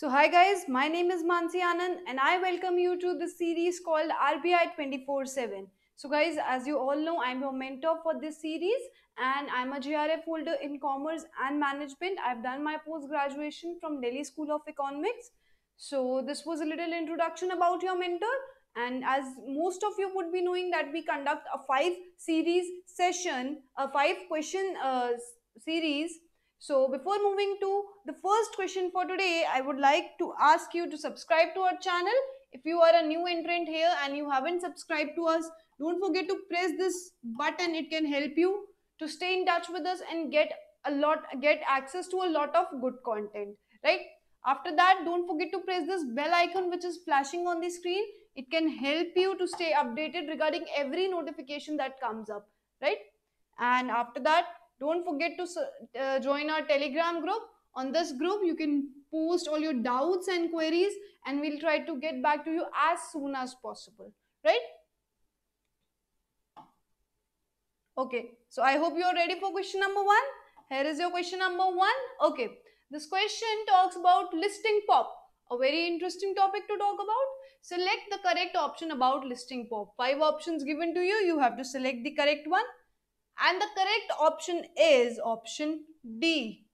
So, hi guys, my name is Mansi Anand and I welcome you to the series called RBI 24 7. So, guys, as you all know, I'm your mentor for this series and I'm a JRF holder in commerce and management. I've done my post graduation from Delhi School of Economics. So, this was a little introduction about your mentor. And as most of you would be knowing, that we conduct a five series session, a five question uh, series so before moving to the first question for today, I would like to ask you to subscribe to our channel. If you are a new entrant here and you haven't subscribed to us, don't forget to press this button. It can help you to stay in touch with us and get a lot, get access to a lot of good content, right? After that, don't forget to press this bell icon which is flashing on the screen. It can help you to stay updated regarding every notification that comes up, right? And after that, don't forget to uh, join our telegram group. On this group you can post all your doubts and queries and we'll try to get back to you as soon as possible. Right? Okay. So i hope you're ready for question number one. Here is your question number one. Okay. This question talks about listing pop. A very interesting topic to talk about. Select the correct option about listing pop. Five options given to you. You have to select the correct one and the correct option is option D.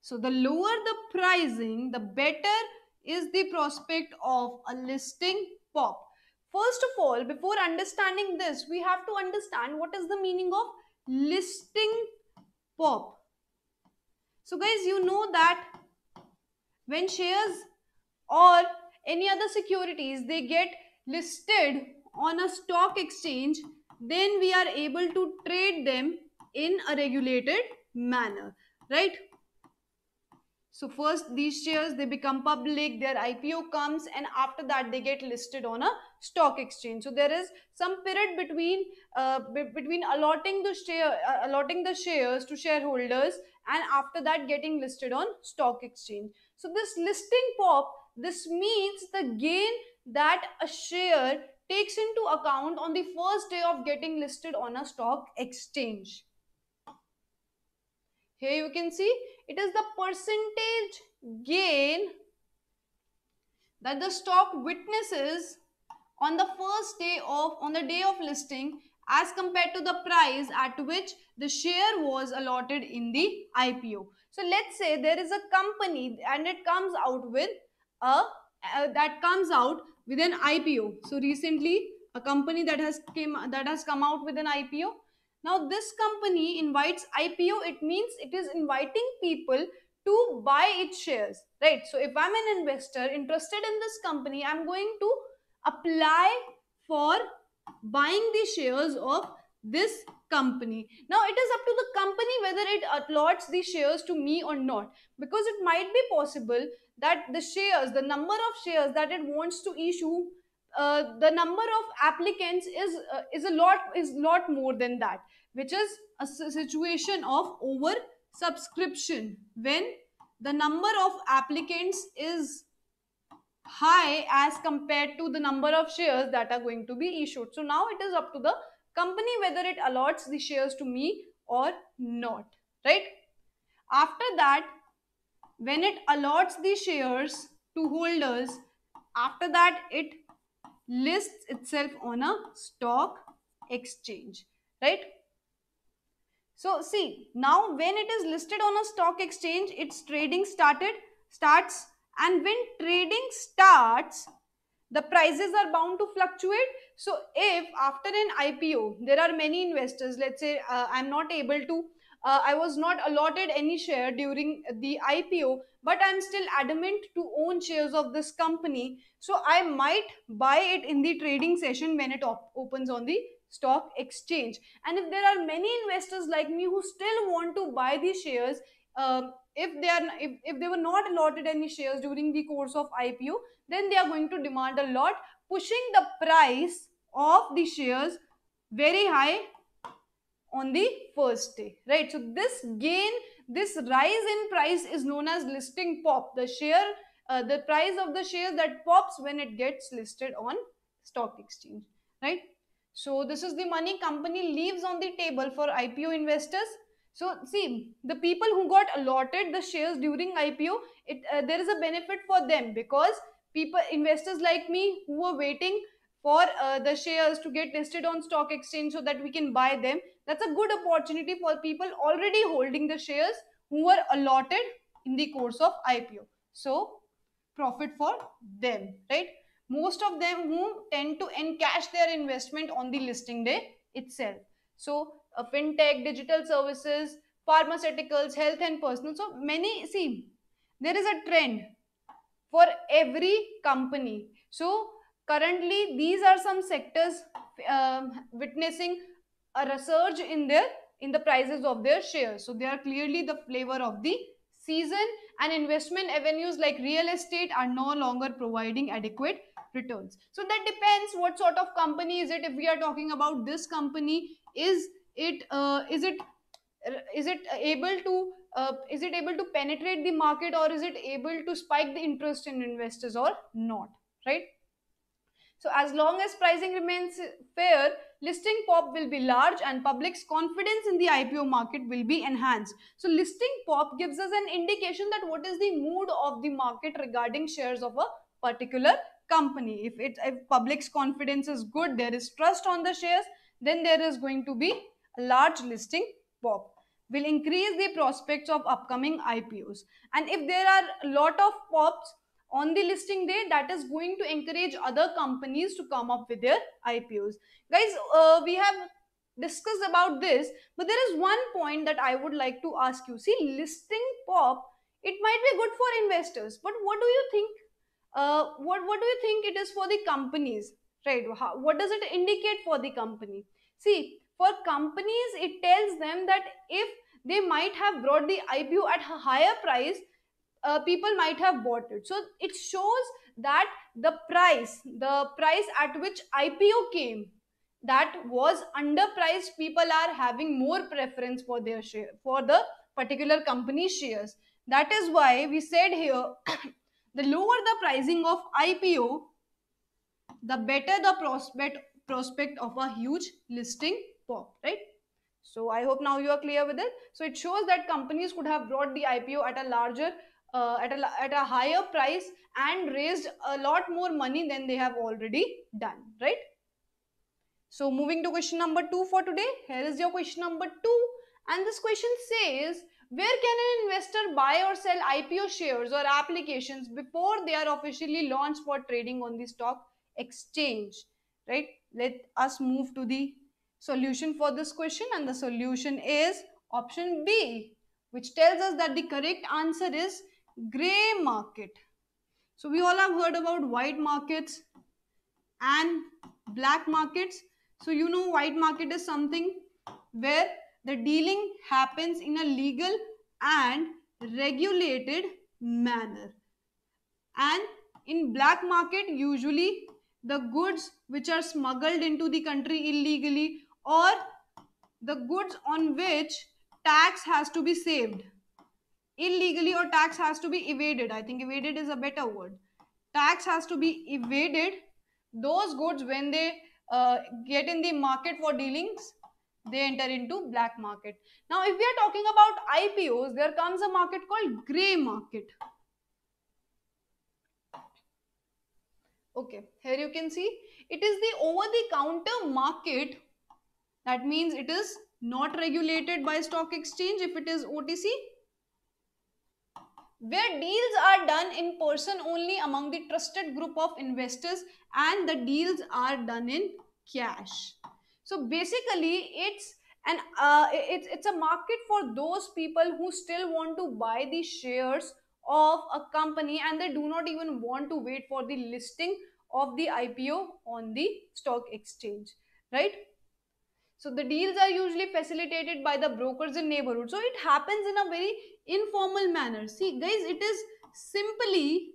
So the lower the pricing, the better is the prospect of a listing pop. First of all, before understanding this, we have to understand what is the meaning of listing pop. So guys, you know that when shares or any other securities, they get listed on a stock exchange, then we are able to trade them in a regulated manner right? So first these shares they become public their ipo comes and after that they get listed on a stock exchange. So there is some period between uh, between allotting the share uh, allotting the shares to shareholders and after that getting listed on stock exchange. So this listing pop this means the gain that a share takes into account on the first day of getting listed on a stock exchange. Here you can see it is the percentage gain that the stock witnesses on the first day of on the day of listing as compared to the price at which the share was allotted in the IPO. So let's say there is a company and it comes out with a uh, that comes out with an IPO. So recently a company that has came that has come out with an IPO. Now this company invites IPO. It means it is inviting people to buy its shares, right? So if I'm an investor interested in this company, I'm going to apply for buying the shares of this company. Now it is up to the company whether it allots the shares to me or not because it might be possible that the shares, the number of shares that it wants to issue, uh, the number of applicants is uh, is a lot is lot more than that, which is a situation of over subscription when the number of applicants is high as compared to the number of shares that are going to be issued. So now it is up to the company whether it allots the shares to me or not, right? After that, when it allots the shares to holders after that it lists itself on a stock exchange right? So see now when it is listed on a stock exchange its trading started starts and when trading starts the prices are bound to fluctuate. So if after an ipo there are many investors let's say uh, i'm not able to uh, I was not allotted any share during the IPO, but I'm still adamant to own shares of this company. So I might buy it in the trading session when it op opens on the stock exchange. And if there are many investors like me who still want to buy these shares, um, if they are if, if they were not allotted any shares during the course of IPO, then they are going to demand a lot, pushing the price of the shares very high on the first day, right? So this gain, this rise in price is known as listing pop. The share, uh, the price of the shares that pops when it gets listed on stock exchange, right? So this is the money company leaves on the table for IPO investors. so see the people who got allotted the shares during ipo it uh, there is a benefit for them because people investors like me who were waiting for uh, the shares to get listed on stock exchange so that we can buy them. That's a good opportunity for people already holding the shares who were allotted in the course of ipo so profit for them right? Most of them who tend to encash their investment on the listing day itself. So uh, fintech digital services pharmaceuticals health and personal. So many see there is a trend for every company. So currently these are some sectors uh, witnessing a resurge in their in the prices of their shares. So they are clearly the flavor of the season and investment avenues like real estate are no longer providing adequate returns. So that depends what sort of company is it. If we are talking about this company is it uh, is it is it able to uh, is it able to penetrate the market or is it able to spike the interest in investors or not right so as long as pricing remains fair listing pop will be large and public's confidence in the ipo market will be enhanced. So listing pop gives us an indication that what is the mood of the market regarding shares of a particular company. If it if public's confidence is good there is trust on the shares then there is going to be a large listing pop. Will increase the prospects of upcoming ipos and if there are a lot of pops on the listing day that is going to encourage other companies to come up with their ipos guys uh, we have discussed about this but there is one point that i would like to ask you. See listing pop it might be good for investors but what do you think uh, what what do you think it is for the companies right? How, what does it indicate for the company? See for companies it tells them that if they might have brought the ipo at a higher price uh, people might have bought it. So it shows that the price the price at which ipo came that was underpriced. People are having more preference for their share for the particular company shares. That is why we said here the lower the pricing of ipo the better the prospect prospect of a huge listing pop right? So i hope now you are clear with it. So it shows that companies could have brought the ipo at a larger uh, at, a, at a higher price and raised a lot more money than they have already done right? So moving to question number 2 for today here is your question number 2 and this question says where can an investor buy or sell ipo shares or applications before they are officially launched for trading on the stock exchange right? Let us move to the solution for this question. And the solution is option b which tells us that the correct answer is gray market. So we all have heard about white markets and black markets. So you know white market is something where the dealing happens in a legal and regulated manner. And in black market usually the goods which are smuggled into the country illegally or the goods on which tax has to be saved illegally or tax has to be evaded. I think evaded is a better word. Tax has to be evaded. Those goods when they uh, get in the market for dealings they enter into black market. Now if we are talking about ipos there comes a market called gray market. Okay here you can see. It is the over the counter market. That means it is not regulated by stock exchange. If it is otc where deals are done in person only among the trusted group of investors and the deals are done in cash. So basically it's an uh, it's, it's a market for those people who still want to buy the shares of a company and they do not even want to wait for the listing of the ipo on the stock exchange right? So the deals are usually facilitated by the brokers in neighborhood. So it happens in a very informal manner. See guys, it is simply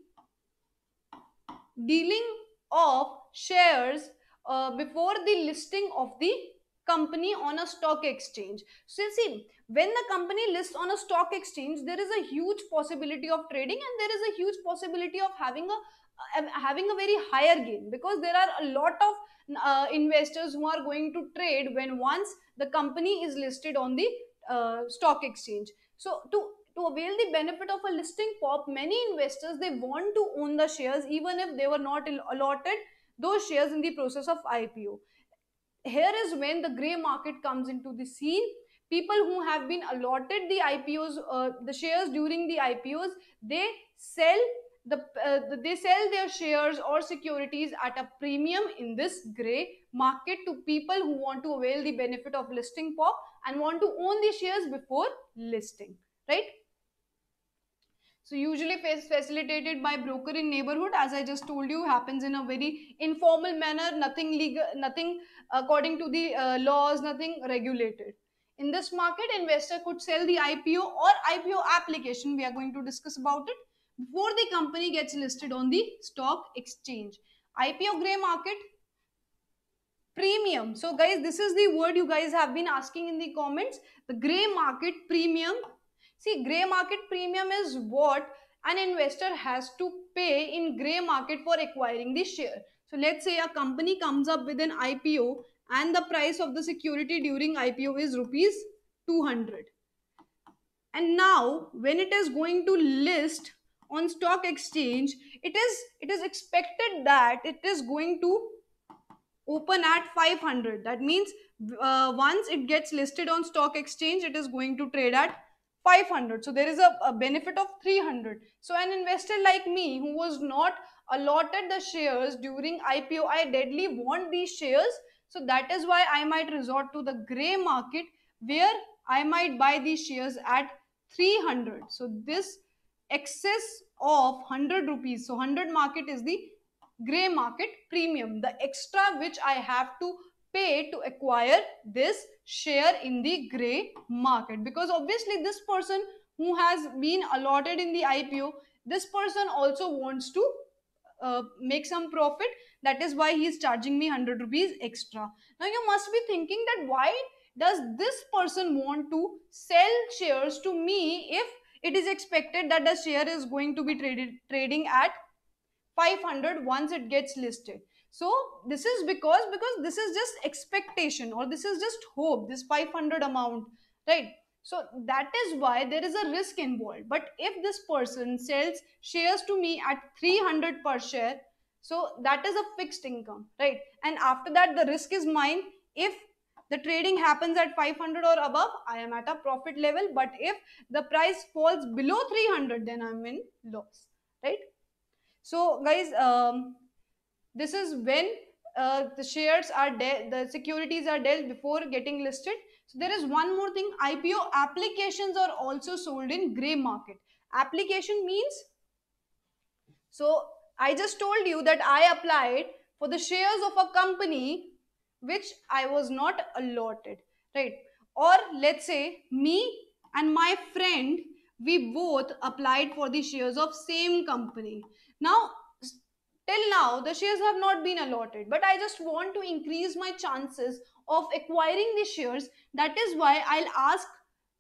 dealing of shares uh, before the listing of the company on a stock exchange. So see, when the company lists on a stock exchange, there is a huge possibility of trading and there is a huge possibility of having a uh, having a very higher gain because there are a lot of uh, investors who are going to trade when once the company is listed on the uh, stock exchange. So to to avail the benefit of a listing pop, many investors they want to own the shares even if they were not allotted those shares in the process of IPO. Here is when the gray market comes into the scene. People who have been allotted the IPOs, uh, the shares during the IPOs, they sell the, uh, they sell their shares or securities at a premium in this gray market to people who want to avail the benefit of listing pop and want to own the shares before listing right so usually facilitated by broker in neighborhood as i just told you happens in a very informal manner nothing legal nothing according to the uh, laws nothing regulated in this market investor could sell the ipo or ipo application we are going to discuss about it before the company gets listed on the stock exchange. IPO gray market premium. So guys, this is the word you guys have been asking in the comments. The gray market premium. See, gray market premium is what an investor has to pay in gray market for acquiring the share. So let's say a company comes up with an IPO and the price of the security during IPO is rupees 200. And now when it is going to list on stock exchange it is it is expected that it is going to open at 500 that means uh, once it gets listed on stock exchange it is going to trade at 500 so there is a, a, benefit of 300 so an investor like me who was not allotted the shares during ipo i deadly want these shares. So that is why i might resort to the gray market where i might buy these shares at 300 so this excess of 100 rupees so 100 market is the gray market premium the extra which i have to pay to acquire this share in the gray market. Because obviously this person who has been allotted in the ipo this person also wants to uh, make some profit. That is why he is charging me 100 rupees extra. Now you must be thinking that why does this person want to sell shares to me if it is expected that the share is going to be traded trading at 500 once it gets listed so this is because because this is just expectation or this is just hope this 500 amount right? So that is why there is a risk involved. But if this person sells shares to me at 300 per share so that is a fixed income right? And after that the risk is mine. If the trading happens at 500 or above i am at a profit level. But if the price falls below 300 then i'm in loss right? So guys um, this is when uh, the shares are the securities are dealt before getting listed so there is one more thing ipo applications are also sold in gray market application means so i just told you that i applied for the shares of a company which I was not allotted, right? Or let's say me and my friend, we both applied for the shares of same company. Now, till now, the shares have not been allotted, but I just want to increase my chances of acquiring the shares. That is why I'll ask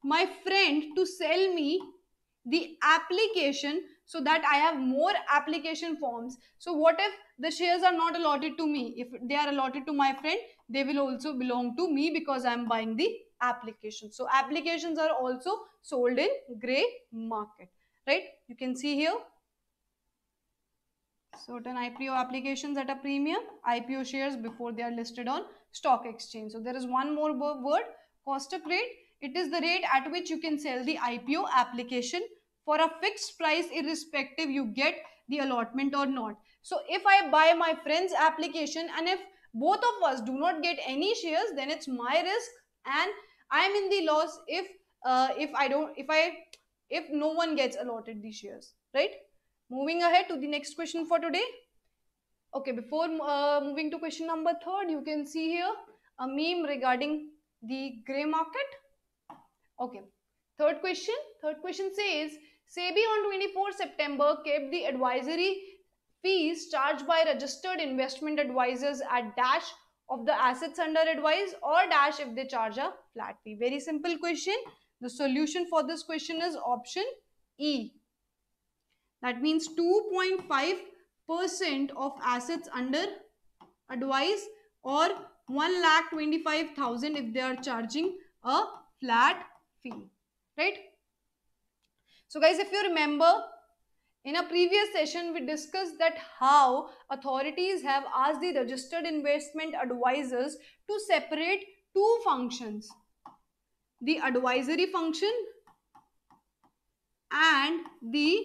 my friend to sell me the application so that I have more application forms. So what if the shares are not allotted to me? If they are allotted to my friend, they will also belong to me because I am buying the application. So applications are also sold in gray market, right? You can see here certain IPO applications at a premium, IPO shares before they are listed on stock exchange. So there is one more word, Kostak rate. It is the rate at which you can sell the IPO application for a fixed price irrespective you get the allotment or not. So if I buy my friend's application and if both of us do not get any shares then it's my risk and I am in the loss if uh, if I don't if I if no one gets allotted the shares right moving ahead to the next question for today okay before uh, moving to question number third you can see here a meme regarding the gray market okay third question third question says SEBI on 24 September kept the advisory fees charged by registered investment advisors at dash of the assets under advice or dash if they charge a flat fee. Very simple question. The solution for this question is option E. That means 2.5% of assets under advice or 1 lakh 25,000 if they are charging a flat fee right? So guys if you remember in a previous session we discussed that how authorities have asked the registered investment advisors to separate two functions the advisory function and the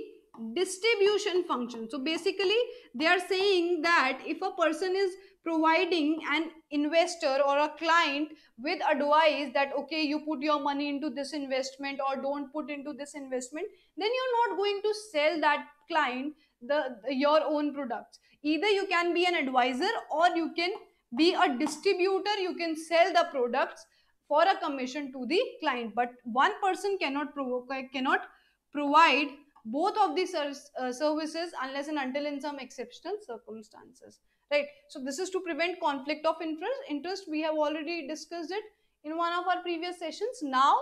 distribution function. So basically they are saying that if a person is providing an investor or a client with advice that okay you put your money into this investment or don't put into this investment then you're not going to sell that client the, the your own products. Either you can be an advisor or you can be a distributor. You can sell the products for a commission to the client. But one person cannot provoke cannot provide both of these uh, services unless and until in some exceptional circumstances right? So this is to prevent conflict of interest interest. We have already discussed it in one of our previous sessions. Now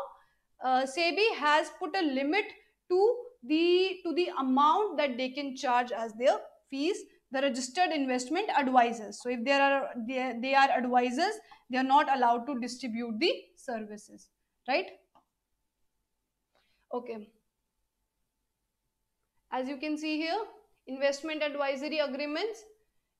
uh, sebi has put a limit to the to the amount that they can charge as their fees the registered investment advisors. So if there are they, they are advisors they are not allowed to distribute the services right? Okay as you can see here, investment advisory agreements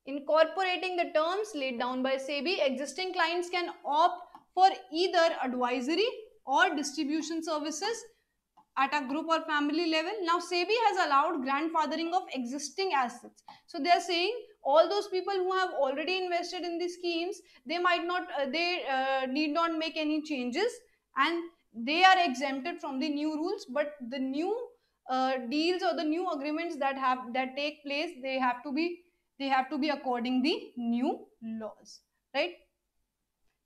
incorporating the terms laid down by SEBI, existing clients can opt for either advisory or distribution services at a group or family level. Now, SEBI has allowed grandfathering of existing assets. So, they are saying all those people who have already invested in these schemes, they might not, uh, they uh, need not make any changes and they are exempted from the new rules, but the new uh, deals or the new agreements that have that take place they have to be they have to be according the new laws right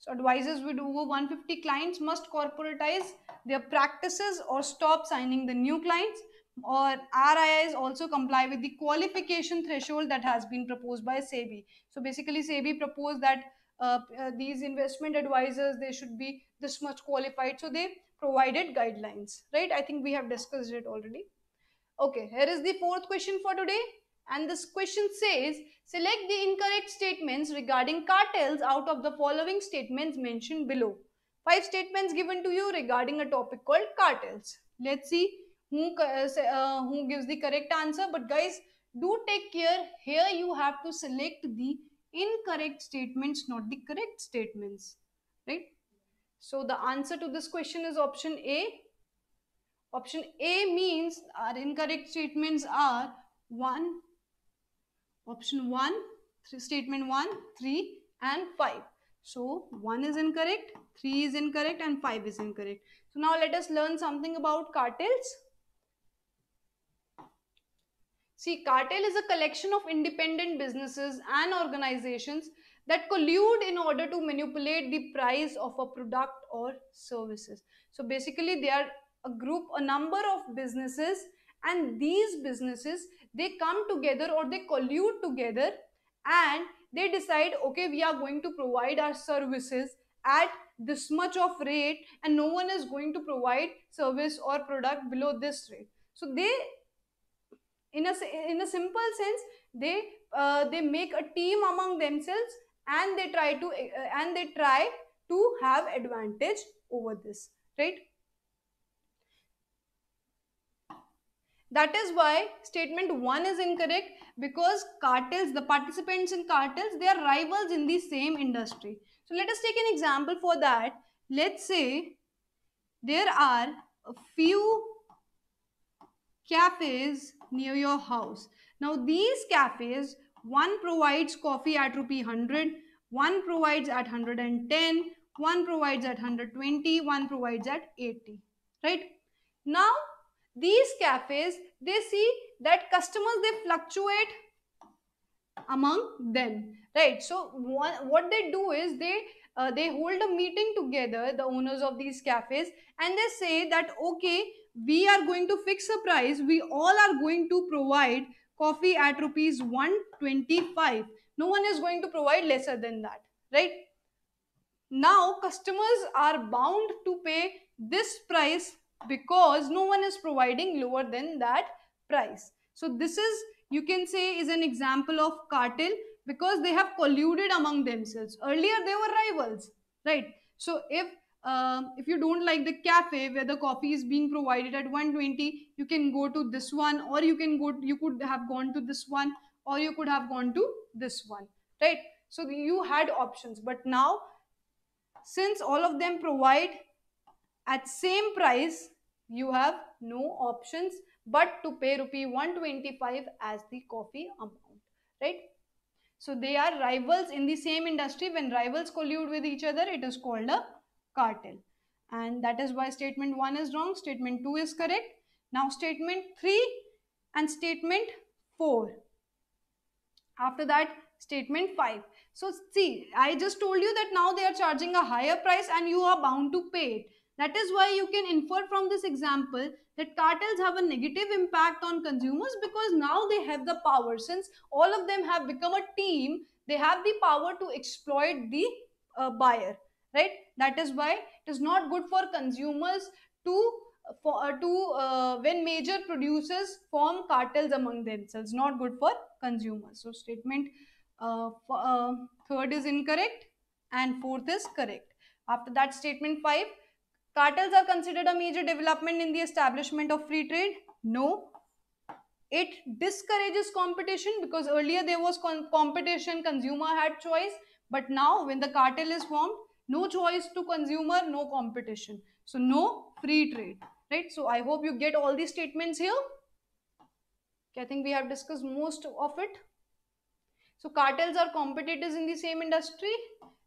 so advisors with over 150 clients must corporatize their practices or stop signing the new clients or RIAs also comply with the qualification threshold that has been proposed by SEBI. So basically SEBI proposed that uh, uh, these investment advisors, they should be this much qualified. So they provided guidelines, right? I think we have discussed it already. Okay, here is the fourth question for today. And this question says, select the incorrect statements regarding cartels out of the following statements mentioned below. Five statements given to you regarding a topic called cartels. Let's see who, uh, uh, who gives the correct answer. But guys, do take care. Here you have to select the incorrect statements, not the correct statements. Right? So the answer to this question is option A. Option A means our incorrect statements are 1, option 1, statement 1, 3 and 5. So 1 is incorrect, 3 is incorrect and 5 is incorrect. So now let us learn something about cartels. See, cartel is a collection of independent businesses and organizations that collude in order to manipulate the price of a product or services. So basically they are a group, a number of businesses and these businesses, they come together or they collude together and they decide, okay, we are going to provide our services at this much of rate and no one is going to provide service or product below this rate. So they, in a, in a simple sense, they, uh, they make a team among themselves and they try to, uh, and they try to have advantage over this, right? That is why statement 1 is incorrect because cartels, the participants in cartels, they are rivals in the same industry. So let us take an example for that. Let's say there are a few cafes near your house. Now these cafes, one provides coffee at rupee 100, one provides at 110, one provides at 120, one provides at 80, right? Now these cafes they see that customers they fluctuate among them right? So what they do is they uh, they hold a meeting together the owners of these cafes and they say that okay we are going to fix a price. We all are going to provide coffee at rupees 125 no one is going to provide lesser than that right? Now customers are bound to pay this price because no one is providing lower than that price. So this is, you can say, is an example of cartel because they have colluded among themselves. Earlier, they were rivals, right? So if uh, if you don't like the cafe where the coffee is being provided at 120 you can go to this one or you can go you could have gone to this one or you could have gone to this one right so you had options but now since all of them provide at same price you have no options but to pay rupee 125 as the coffee amount right? So they are rivals in the same industry. When rivals collude with each other it is called a cartel. And that is why statement 1 is wrong statement 2 is correct. Now statement 3 and statement 4 after that statement 5 so see i just told you that now they are charging a higher price and you are bound to pay it that is why you can infer from this example that cartels have a negative impact on consumers because now they have the power. Since all of them have become a team, they have the power to exploit the uh, buyer, right? That is why it is not good for consumers to for uh, to uh, when major producers form cartels among themselves. Not good for consumers. So statement uh, uh, third is incorrect and fourth is correct. After that statement five Cartels are considered a major development in the establishment of free trade? No. It discourages competition because earlier there was competition, consumer had choice, but now when the cartel is formed, no choice to consumer, no competition. So no free trade, right? So I hope you get all these statements here. Okay, I think we have discussed most of it. So cartels are competitors in the same industry,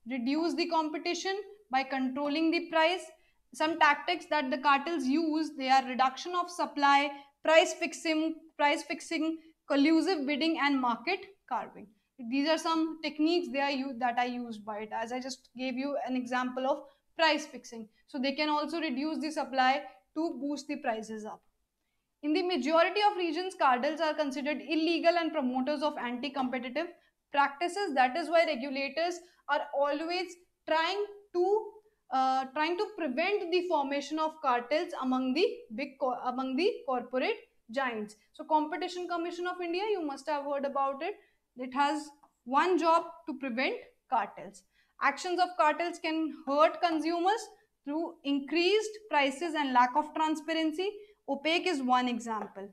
reduce the competition by controlling the price, some tactics that the cartels use they are reduction of supply price fixing price fixing collusive bidding and market carving. These are some techniques they are used that are used by it. As i just gave you an example of price fixing. So they can also reduce the supply to boost the prices up. In the majority of regions cartels are considered illegal and promoters of anti-competitive practices. That is why regulators are always trying to uh, trying to prevent the formation of cartels among the big among the corporate giants. So competition commission of india you must have heard about it. It has one job to prevent cartels. Actions of cartels can hurt consumers through increased prices and lack of transparency. Opec is one example.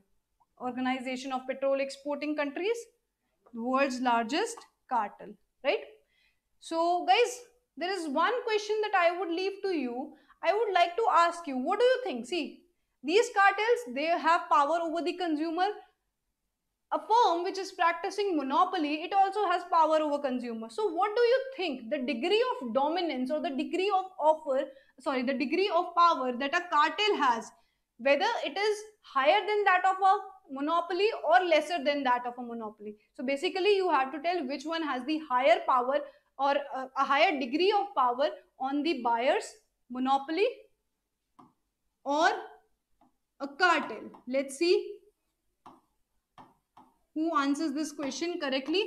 Organization of petrol exporting countries the world's largest cartel right? So guys there is one question that I would leave to you. I would like to ask you, what do you think? See, these cartels, they have power over the consumer. A firm which is practicing monopoly, it also has power over consumer. So what do you think the degree of dominance or the degree of offer, sorry, the degree of power that a cartel has, whether it is higher than that of a monopoly or lesser than that of a monopoly. So basically you have to tell which one has the higher power or a, higher degree of power on the buyer's monopoly or a cartel. Let's see who answers this question correctly.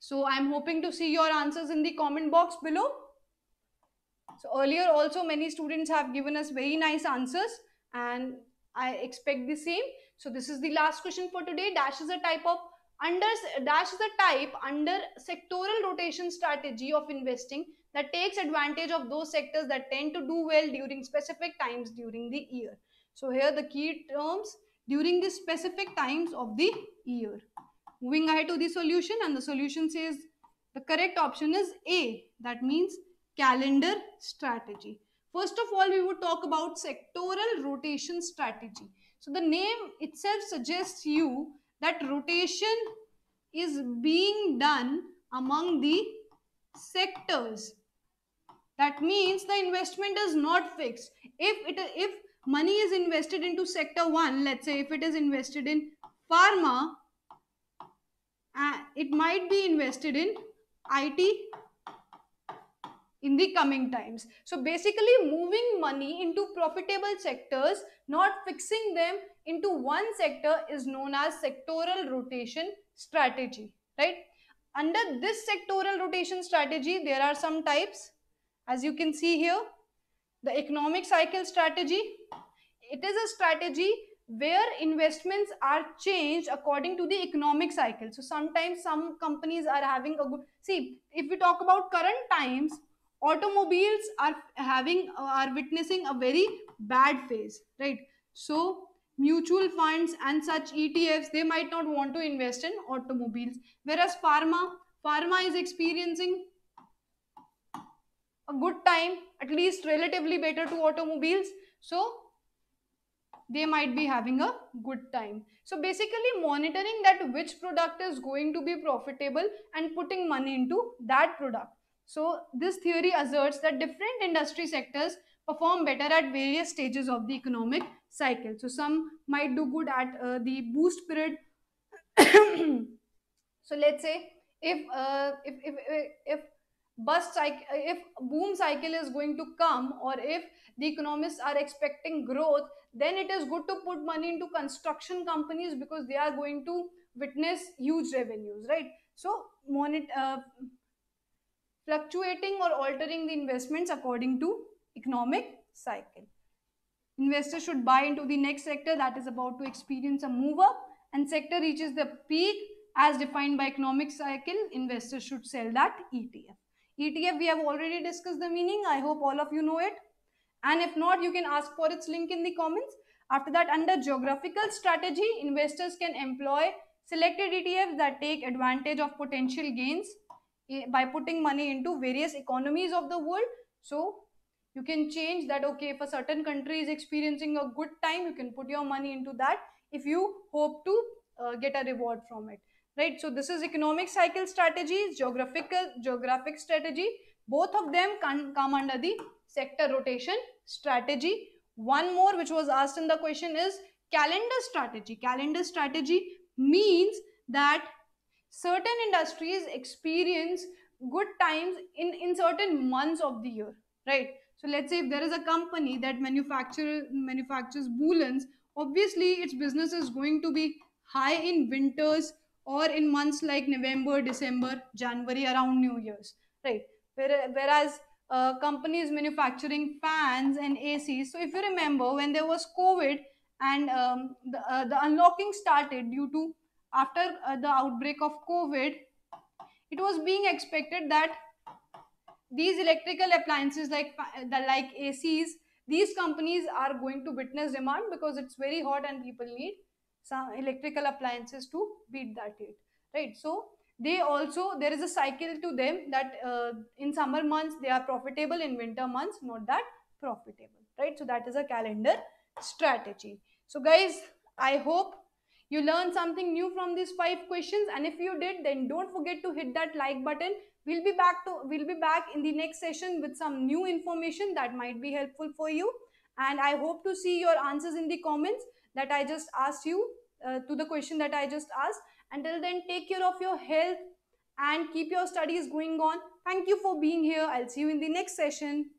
So I'm hoping to see your answers in the comment box below. So earlier also many students have given us very nice answers and I expect the same. So this is the last question for today. Dash is a type of under dash is a type under sectoral rotation strategy of investing that takes advantage of those sectors that tend to do well during specific times during the year. So here the key terms during the specific times of the year. Moving ahead to the solution and the solution says the correct option is A. That means calendar strategy. First of all, we would talk about sectoral rotation strategy. So the name itself suggests you that rotation is being done among the sectors that means the investment is not fixed if it if money is invested into sector 1 let's say if it is invested in pharma uh, it might be invested in IT in the coming times. So basically moving money into profitable sectors, not fixing them into one sector is known as sectoral rotation strategy, right? Under this sectoral rotation strategy, there are some types. As you can see here, the economic cycle strategy. It is a strategy where investments are changed according to the economic cycle. So sometimes some companies are having a good, see, if we talk about current times, automobiles are having are witnessing a very bad phase right so mutual funds and such etfs they might not want to invest in automobiles whereas pharma pharma is experiencing a good time at least relatively better to automobiles. So they might be having a good time. So basically monitoring that which product is going to be profitable and putting money into that product. So this theory asserts that different industry sectors perform better at various stages of the economic cycle. So some might do good at uh, the boost period. So let's say if uh, if, if if if bust cycle if boom cycle is going to come or if the economists are expecting growth then it is good to put money into construction companies because they are going to witness huge revenues right? So monet, uh, fluctuating or altering the investments according to economic cycle investors should buy into the next sector that is about to experience a move up and sector reaches the peak as defined by economic cycle investors should sell that etf ETF, we have already discussed the meaning. I hope all of you know it. And if not, you can ask for its link in the comments. After that, under geographical strategy, investors can employ selected ETFs that take advantage of potential gains eh, by putting money into various economies of the world. So, you can change that, okay, if a certain country is experiencing a good time, you can put your money into that if you hope to uh, get a reward from it right? So this is economic cycle strategies geographical geographic strategy. Both of them can come under the sector rotation strategy. One more which was asked in the question is calendar strategy. Calendar strategy means that certain industries experience good times in in certain months of the year right so let's say if there is a company that manufacture manufactures woolens obviously its business is going to be high in winters or in months like November, December, January around New Year's, right? Whereas uh, companies manufacturing fans and ACs. So if you remember when there was COVID and um, the, uh, the unlocking started due to after uh, the outbreak of COVID, it was being expected that these electrical appliances like the like ACs, these companies are going to witness demand because it's very hot and people need some electrical appliances to beat that heat right? So they also there is a cycle to them that uh, in summer months they are profitable in winter months not that profitable right? So that is a calendar strategy. So guys i hope you learned something new from these five questions. And if you did then don't forget to hit that like button we'll be back to we'll be back in the next session with some new information that might be helpful for you and i hope to see your answers in the comments that I just asked you uh, to the question that I just asked. Until then, take care of your health and keep your studies going on. Thank you for being here. I'll see you in the next session.